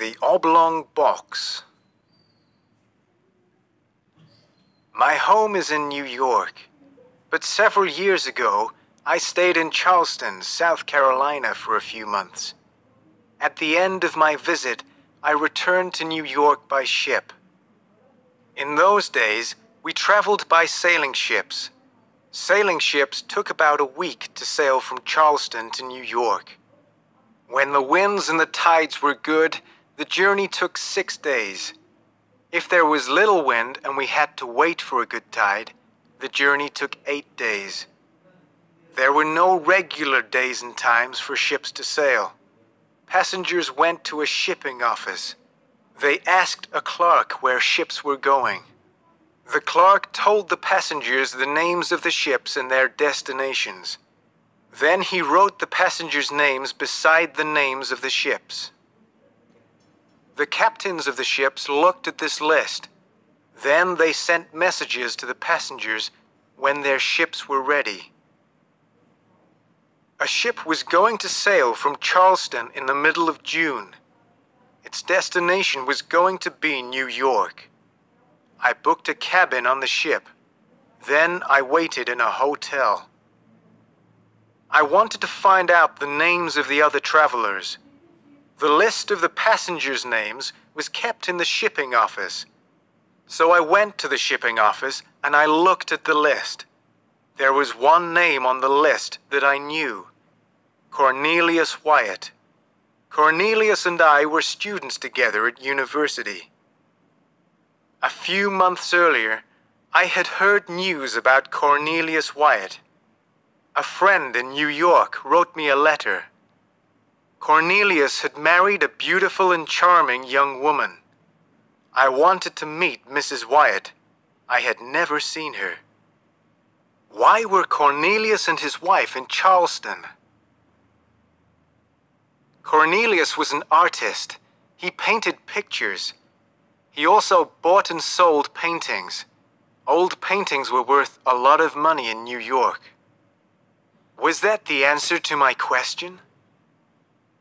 The Oblong Box. My home is in New York, but several years ago I stayed in Charleston, South Carolina for a few months. At the end of my visit, I returned to New York by ship. In those days, we traveled by sailing ships. Sailing ships took about a week to sail from Charleston to New York. When the winds and the tides were good, the journey took six days. If there was little wind and we had to wait for a good tide, the journey took eight days. There were no regular days and times for ships to sail. Passengers went to a shipping office. They asked a clerk where ships were going. The clerk told the passengers the names of the ships and their destinations. Then he wrote the passengers' names beside the names of the ships. The captains of the ships looked at this list. Then they sent messages to the passengers when their ships were ready. A ship was going to sail from Charleston in the middle of June. Its destination was going to be New York. I booked a cabin on the ship. Then I waited in a hotel. I wanted to find out the names of the other travelers. The list of the passengers' names was kept in the shipping office. So I went to the shipping office and I looked at the list. There was one name on the list that I knew Cornelius Wyatt. Cornelius and I were students together at university. A few months earlier, I had heard news about Cornelius Wyatt. A friend in New York wrote me a letter. Cornelius had married a beautiful and charming young woman. I wanted to meet Mrs. Wyatt. I had never seen her. Why were Cornelius and his wife in Charleston? Cornelius was an artist. He painted pictures. He also bought and sold paintings. Old paintings were worth a lot of money in New York. Was that the answer to my question?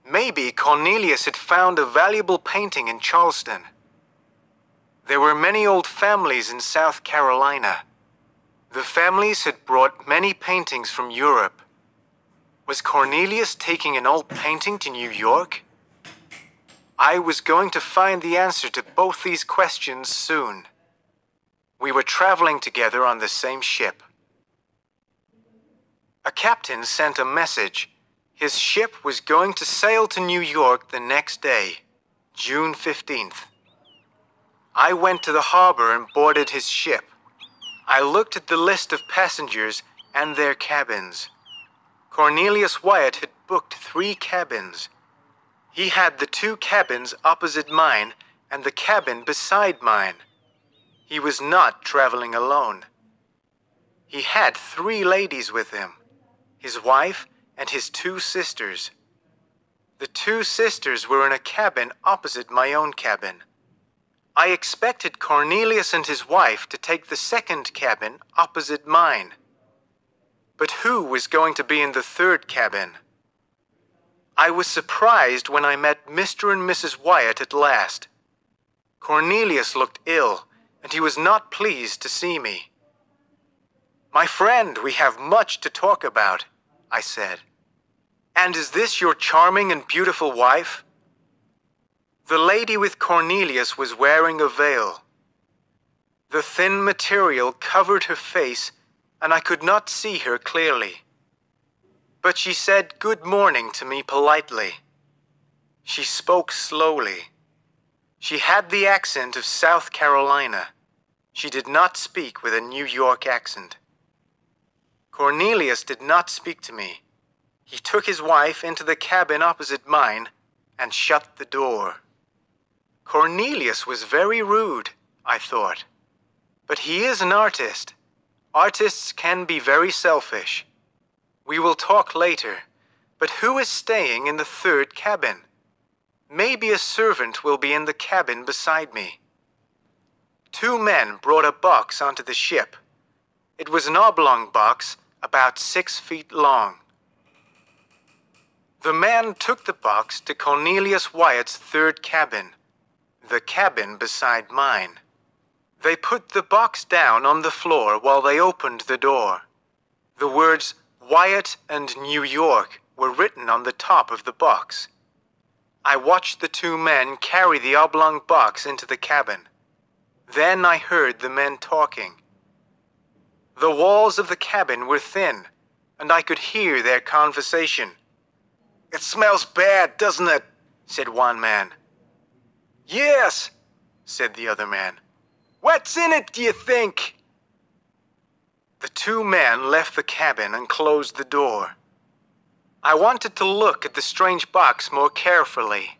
Maybe Cornelius had found a valuable painting in Charleston. There were many old families in South Carolina. The families had brought many paintings from Europe. Was Cornelius taking an old painting to New York? I was going to find the answer to both these questions soon. We were traveling together on the same ship. A captain sent a message. His ship was going to sail to New York the next day, June 15th. I went to the harbor and boarded his ship. I looked at the list of passengers and their cabins. Cornelius Wyatt had booked three cabins. He had the two cabins opposite mine and the cabin beside mine. He was not traveling alone. He had three ladies with him his wife and his two sisters. The two sisters were in a cabin opposite my own cabin. I expected Cornelius and his wife to take the second cabin opposite mine. But who was going to be in the third cabin? I was surprised when I met Mr. and Mrs. Wyatt at last. Cornelius looked ill, and he was not pleased to see me. My friend, we have much to talk about, I said. And is this your charming and beautiful wife? The lady with Cornelius was wearing a veil. The thin material covered her face and I could not see her clearly. But she said good morning to me politely. She spoke slowly. She had the accent of South Carolina. She did not speak with a New York accent. Cornelius did not speak to me. He took his wife into the cabin opposite mine and shut the door. Cornelius was very rude, I thought. But he is an artist. Artists can be very selfish. We will talk later, but who is staying in the third cabin? Maybe a servant will be in the cabin beside me. Two men brought a box onto the ship. It was an oblong box about six feet long. The man took the box to Cornelius Wyatt's third cabin, the cabin beside mine. They put the box down on the floor while they opened the door. The words Wyatt and New York were written on the top of the box. I watched the two men carry the oblong box into the cabin. Then I heard the men talking. The walls of the cabin were thin, and I could hear their conversation. It smells bad, doesn't it? said one man. Yes, said the other man. What's in it, do you think? The two men left the cabin and closed the door. I wanted to look at the strange box more carefully,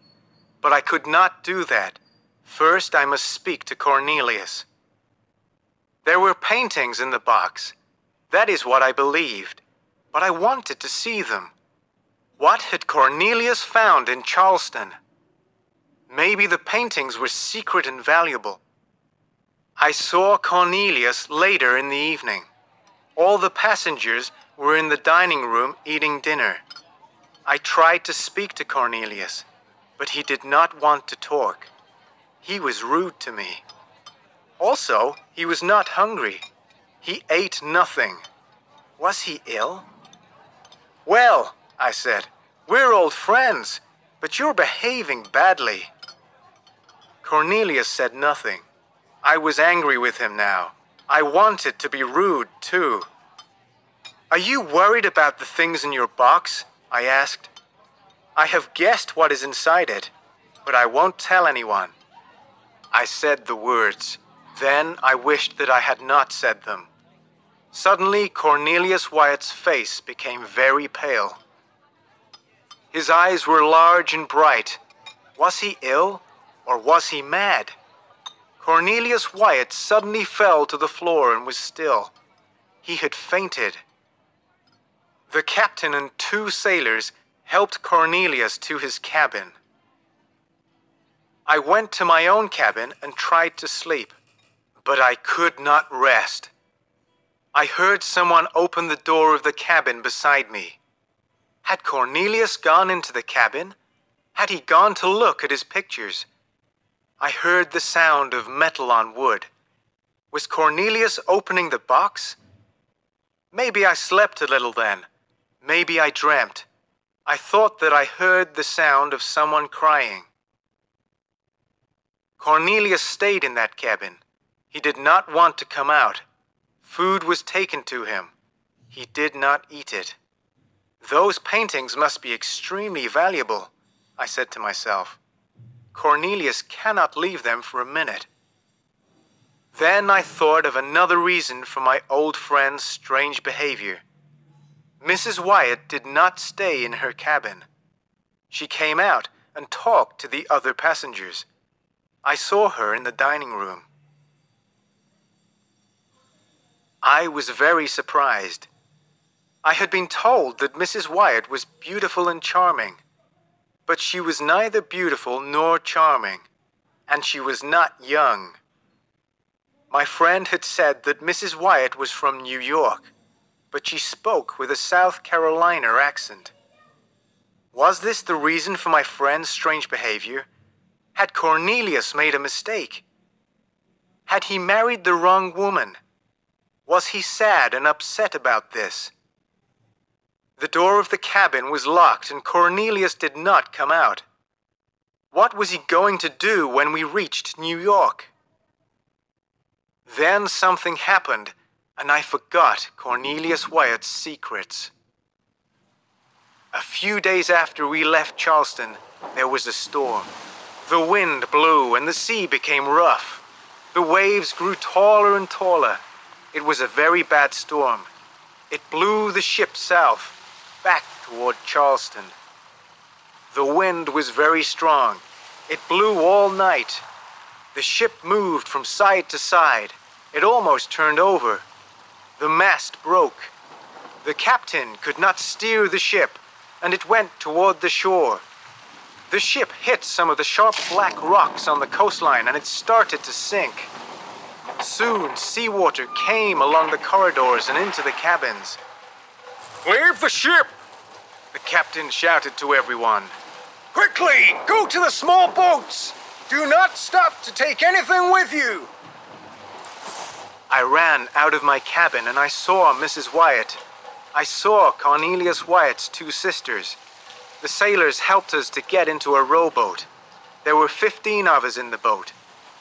but I could not do that. First, I must speak to Cornelius. There were paintings in the box. That is what I believed, but I wanted to see them. What had Cornelius found in Charleston? Maybe the paintings were secret and valuable. I saw Cornelius later in the evening. All the passengers were in the dining room eating dinner. I tried to speak to Cornelius, but he did not want to talk. He was rude to me. Also, he was not hungry. He ate nothing. Was he ill? Well, I said. We're old friends, but you're behaving badly. Cornelius said nothing. I was angry with him now. I wanted to be rude, too. Are you worried about the things in your box? I asked. I have guessed what is inside it, but I won't tell anyone. I said the words. Then I wished that I had not said them. Suddenly, Cornelius Wyatt's face became very pale. His eyes were large and bright. Was he ill, or was he mad? Cornelius Wyatt suddenly fell to the floor and was still. He had fainted. The captain and two sailors helped Cornelius to his cabin. I went to my own cabin and tried to sleep, but I could not rest. I heard someone open the door of the cabin beside me. Had Cornelius gone into the cabin? Had he gone to look at his pictures? I heard the sound of metal on wood. Was Cornelius opening the box? Maybe I slept a little then. Maybe I dreamt. I thought that I heard the sound of someone crying. Cornelius stayed in that cabin. He did not want to come out. Food was taken to him. He did not eat it. Those paintings must be extremely valuable, I said to myself. Cornelius cannot leave them for a minute. Then I thought of another reason for my old friend's strange behavior. Mrs. Wyatt did not stay in her cabin. She came out and talked to the other passengers. I saw her in the dining room. I was very surprised. I had been told that Mrs. Wyatt was beautiful and charming, but she was neither beautiful nor charming, and she was not young. My friend had said that Mrs. Wyatt was from New York, but she spoke with a South Carolina accent. Was this the reason for my friend's strange behavior? Had Cornelius made a mistake? Had he married the wrong woman? Was he sad and upset about this? The door of the cabin was locked and Cornelius did not come out. What was he going to do when we reached New York? Then something happened, and I forgot Cornelius Wyatt's secrets. A few days after we left Charleston, there was a storm. The wind blew and the sea became rough. The waves grew taller and taller. It was a very bad storm. It blew the ship south, back toward Charleston. The wind was very strong. It blew all night. The ship moved from side to side. It almost turned over. The mast broke. The captain could not steer the ship, and it went toward the shore. The ship hit some of the sharp black rocks on the coastline and it started to sink. Soon, seawater came along the corridors and into the cabins. Leave the ship! The captain shouted to everyone. Quickly, go to the small boats! Do not stop to take anything with you! I ran out of my cabin and I saw Mrs. Wyatt. I saw Cornelius Wyatt's two sisters. The sailors helped us to get into a rowboat. There were 15 of us in the boat.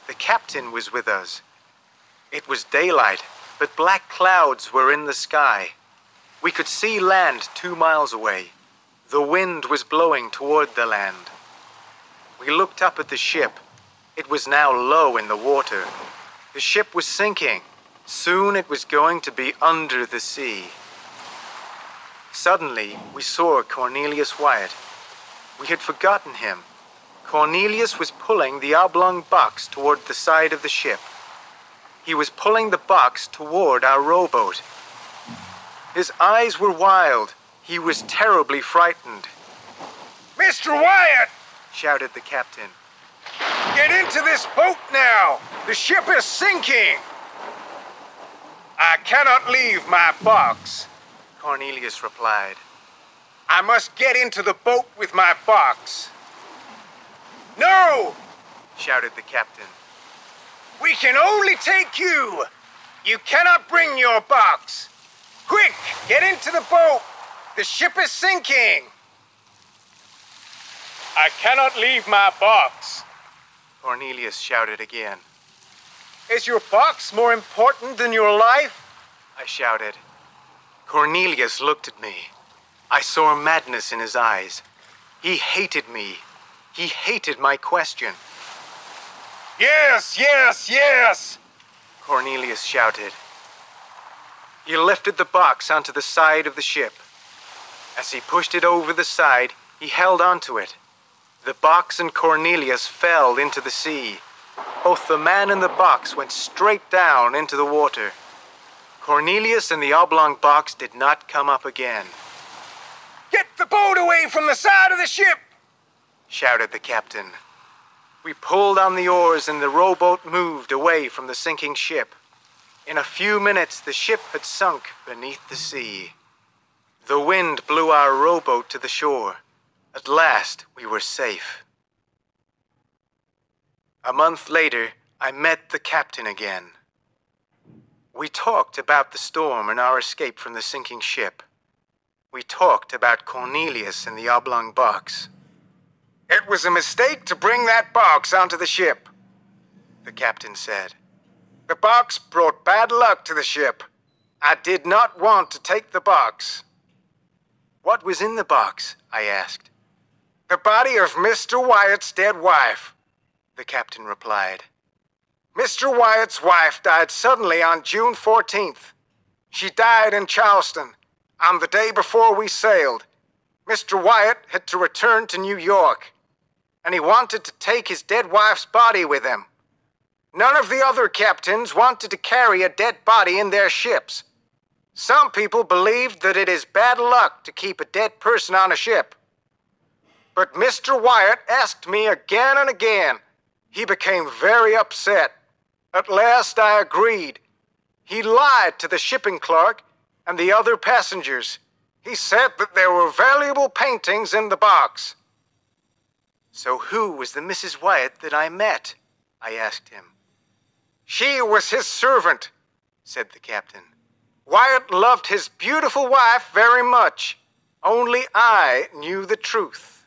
The captain was with us. It was daylight, but black clouds were in the sky. We could see land two miles away. The wind was blowing toward the land. We looked up at the ship. It was now low in the water. The ship was sinking. Soon it was going to be under the sea. Suddenly, we saw Cornelius Wyatt. We had forgotten him. Cornelius was pulling the oblong box toward the side of the ship. He was pulling the box toward our rowboat. His eyes were wild. He was terribly frightened. Mr. Wyatt! shouted the captain. Get into this boat now! The ship is sinking! I cannot leave my box, Cornelius replied. I must get into the boat with my box. No! shouted the captain. We can only take you! You cannot bring your box! Quick, get into the boat! The ship is sinking! I cannot leave my box, Cornelius shouted again. Is your box more important than your life? I shouted. Cornelius looked at me. I saw madness in his eyes. He hated me. He hated my question. Yes, yes, yes! Cornelius shouted. He lifted the box onto the side of the ship. As he pushed it over the side, he held onto it. The box and Cornelius fell into the sea. Both the man and the box went straight down into the water. Cornelius and the oblong box did not come up again. Get the boat away from the side of the ship! shouted the captain. We pulled on the oars and the rowboat moved away from the sinking ship. In a few minutes, the ship had sunk beneath the sea. The wind blew our rowboat to the shore. At last, we were safe. A month later, I met the captain again. We talked about the storm and our escape from the sinking ship. We talked about Cornelius and the oblong box. It was a mistake to bring that box onto the ship, the captain said. The box brought bad luck to the ship. I did not want to take the box. What was in the box? I asked. The body of Mr. Wyatt's dead wife, the captain replied. Mr. Wyatt's wife died suddenly on June 14th. She died in Charleston on the day before we sailed. Mr. Wyatt had to return to New York and he wanted to take his dead wife's body with him. None of the other captains wanted to carry a dead body in their ships. Some people believed that it is bad luck to keep a dead person on a ship. But Mr. Wyatt asked me again and again. He became very upset. At last I agreed. He lied to the shipping clerk and the other passengers. He said that there were valuable paintings in the box. So who was the Mrs. Wyatt that I met? I asked him. She was his servant, said the captain. Wyatt loved his beautiful wife very much. Only I knew the truth.